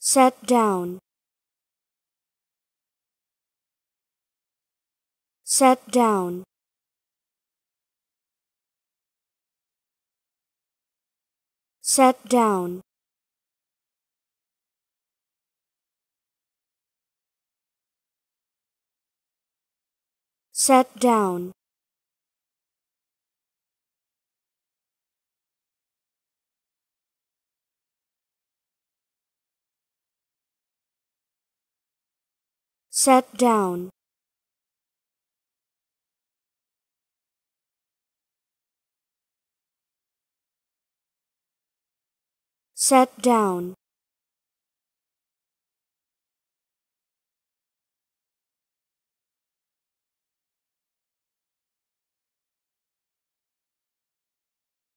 Set down. Set down. Set down. Set down. Set down. Set down.